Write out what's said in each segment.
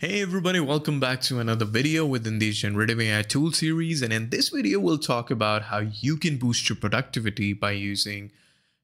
Hey everybody, welcome back to another video within the Generative AI tool series. And in this video, we'll talk about how you can boost your productivity by using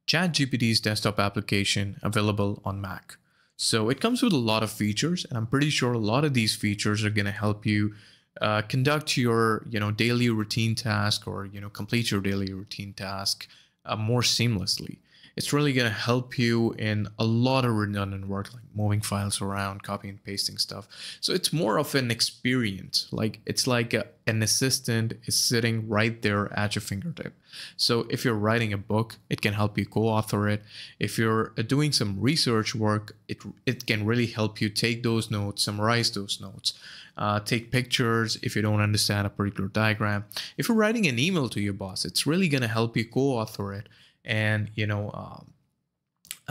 ChatGPT's desktop application available on Mac. So it comes with a lot of features, and I'm pretty sure a lot of these features are going to help you uh, conduct your, you know, daily routine task or, you know, complete your daily routine task uh, more seamlessly it's really going to help you in a lot of redundant work like moving files around copying and pasting stuff. So it's more of an experience. Like it's like a, an assistant is sitting right there at your fingertip. So if you're writing a book it can help you co-author it. If you're uh, doing some research work it it can really help you take those notes summarize those notes uh, take pictures if you don't understand a particular diagram. If you're writing an email to your boss it's really going to help you co-author it and you know um,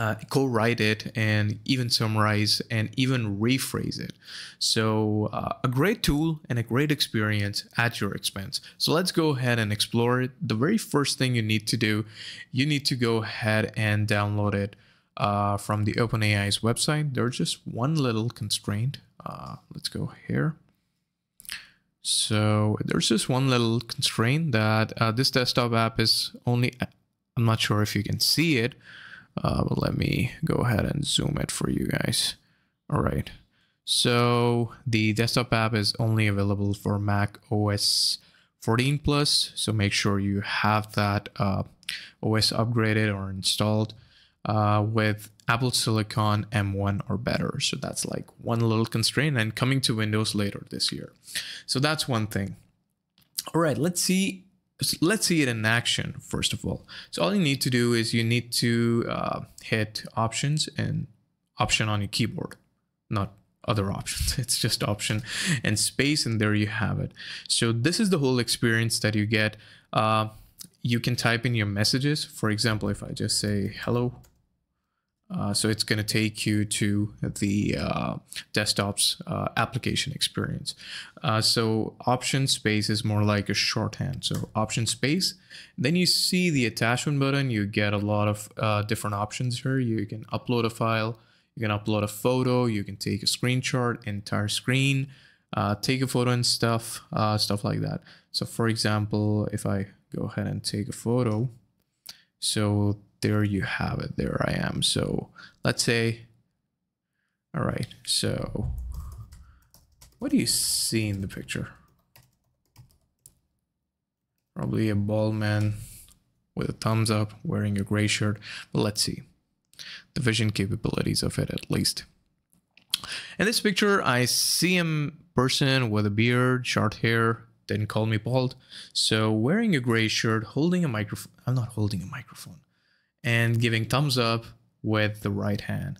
uh, co-write it and even summarize and even rephrase it. So uh, a great tool and a great experience at your expense. So let's go ahead and explore it. The very first thing you need to do you need to go ahead and download it uh, from the OpenAI's website. There's just one little constraint. Uh, let's go here. So there's just one little constraint that uh, this desktop app is only I'm not sure if you can see it, uh, but let me go ahead and zoom it for you guys. All right. So the desktop app is only available for Mac OS 14 plus. So make sure you have that uh, OS upgraded or installed uh, with Apple Silicon M1 or better. So that's like one little constraint and coming to Windows later this year. So that's one thing. All right, let's see let's see it in action first of all. So all you need to do is you need to uh, hit options and option on your keyboard, not other options. It's just option and space, and there you have it. So this is the whole experience that you get. Uh, you can type in your messages. For example, if I just say hello uh, so it's going to take you to the uh, desktop's uh, application experience. Uh, so option space is more like a shorthand. So option space, then you see the attachment button. You get a lot of uh, different options here. You can upload a file, you can upload a photo, you can take a screenshot, entire screen, take a photo and stuff, stuff like that. So for example, if I go ahead and take a photo, so there you have it. There I am. So let's say, all right. So what do you see in the picture? Probably a bald man with a thumbs up wearing a gray shirt. But let's see the vision capabilities of it at least. In this picture, I see a person with a beard, short hair, didn't call me bald. So wearing a gray shirt, holding a microphone. I'm not holding a microphone and giving thumbs up with the right hand.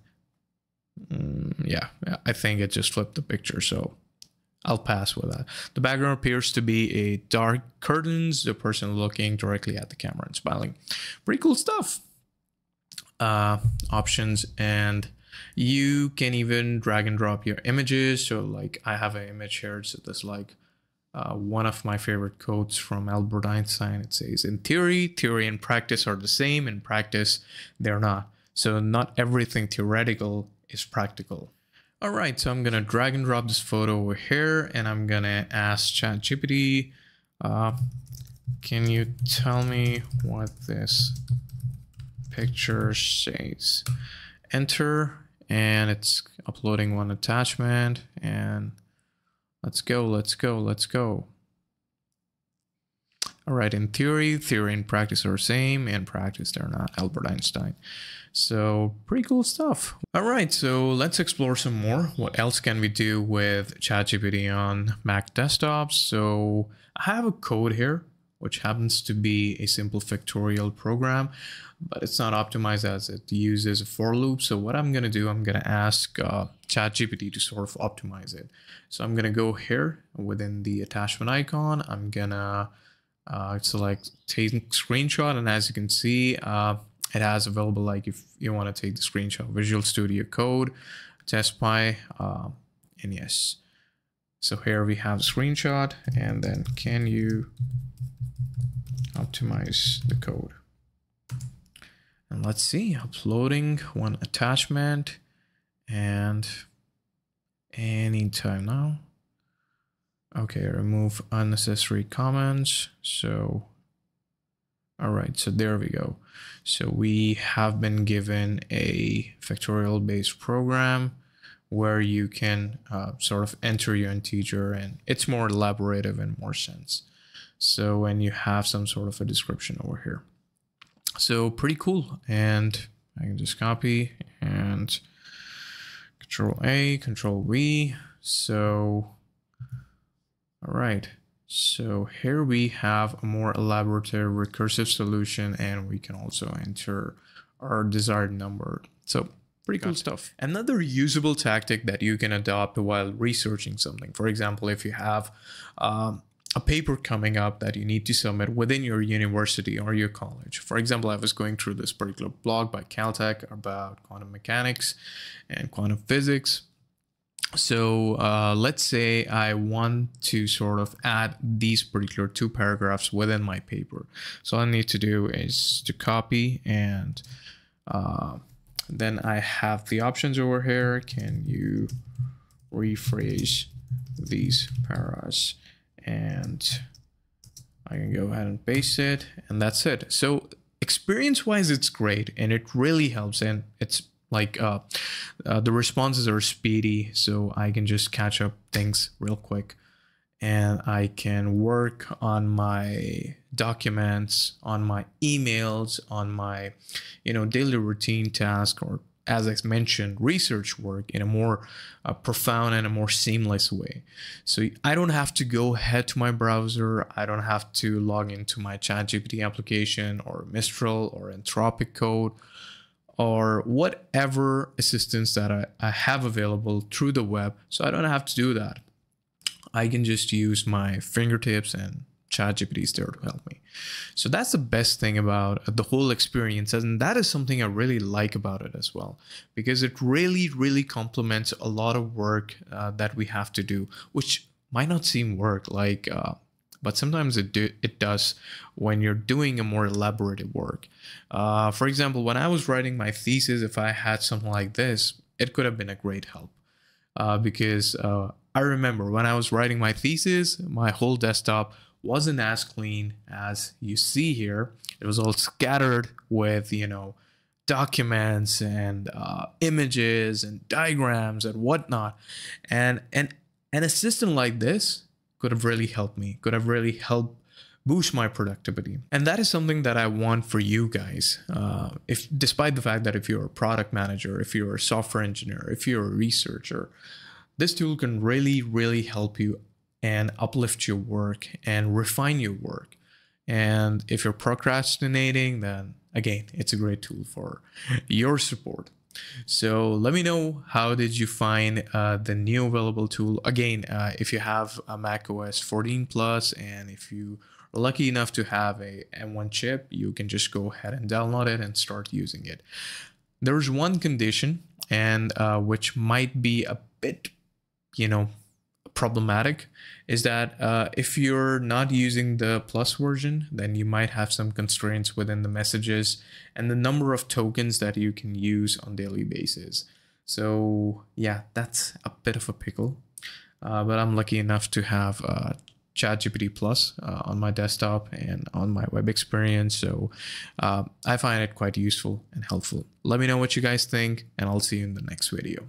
Mm, yeah, I think it just flipped the picture, so I'll pass with that. The background appears to be a dark curtains, the person looking directly at the camera and smiling. Pretty cool stuff. Uh, options and you can even drag and drop your images. So like I have an image here, so this like uh, one of my favorite quotes from Albert Einstein. It says, In theory, theory and practice are the same. In practice, they're not. So, not everything theoretical is practical. All right, so I'm going to drag and drop this photo over here and I'm going to ask ChatGPT, uh, can you tell me what this picture says? Enter, and it's uploading one attachment and Let's go, let's go, let's go. All right, in theory, theory and practice are same. In practice, they're not. Albert Einstein. So pretty cool stuff. All right, so let's explore some more. What else can we do with ChatGPT on Mac desktops? So I have a code here, which happens to be a simple factorial program, but it's not optimized as it uses a for loop. So what I'm going to do, I'm going to ask uh, ChatGPT to sort of optimize it. So I'm going to go here within the attachment icon. I'm going to uh, select take screenshot. And as you can see, uh, it has available like if you want to take the screenshot, Visual Studio Code, TestPy, uh, and yes. So here we have a screenshot and then can you optimize the code? And let's see, uploading one attachment and anytime now. Okay, remove unnecessary comments. So, all right, so there we go. So we have been given a factorial based program where you can uh, sort of enter your integer and it's more elaborative and more sense. So when you have some sort of a description over here. So pretty cool. And I can just copy and control A, control V. So all right, so here we have a more elaborative recursive solution and we can also enter our desired number. So pretty cool stuff. Another usable tactic that you can adopt while researching something. For example, if you have um, a paper coming up that you need to submit within your university or your college. For example, I was going through this particular blog by Caltech about quantum mechanics and quantum physics so uh, let's say I want to sort of add these particular two paragraphs within my paper. So all I need to do is to copy and uh, then I have the options over here. Can you rephrase these paras? And I can go ahead and paste it and that's it. So experience wise, it's great and it really helps and it's like uh, uh, the responses are speedy so i can just catch up things real quick and i can work on my documents on my emails on my you know daily routine task or as I mentioned, research work in a more uh, profound and a more seamless way. So I don't have to go head to my browser. I don't have to log into my ChatGPT application or Mistral or Anthropic Claude or whatever assistance that I, I have available through the web. So I don't have to do that. I can just use my fingertips and ChatGPT is there to help me. So that's the best thing about the whole experience. And that is something I really like about it as well, because it really, really complements a lot of work uh, that we have to do, which might not seem work like uh, but sometimes it do, it does when you're doing a more elaborate work. Uh, for example, when I was writing my thesis, if I had something like this, it could have been a great help uh, because uh, I remember when I was writing my thesis, my whole desktop wasn't as clean as you see here. It was all scattered with you know documents and uh, images and diagrams and whatnot, and and and a system like this could have really helped me, could have really helped boost my productivity. And that is something that I want for you guys. Uh, if despite the fact that if you're a product manager, if you're a software engineer, if you're a researcher, this tool can really, really help you and uplift your work and refine your work. And if you're procrastinating, then again, it's a great tool for your support. So let me know how did you find uh, the new available tool. Again, uh, if you have a Mac OS 14 Plus and if you are lucky enough to have a M1 chip, you can just go ahead and download it and start using it. There's one condition and uh, which might be a bit, you know, problematic is that uh, if you're not using the plus version, then you might have some constraints within the messages and the number of tokens that you can use on daily basis. So yeah, that's a bit of a pickle. Uh, but I'm lucky enough to have uh, ChatGPT Plus uh, on my desktop and on my web experience. So uh, I find it quite useful and helpful. Let me know what you guys think, and I'll see you in the next video.